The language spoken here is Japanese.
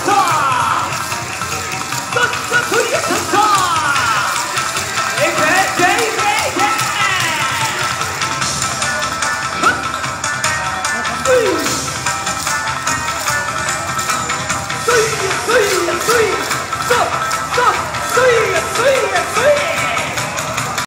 Stop! Peace!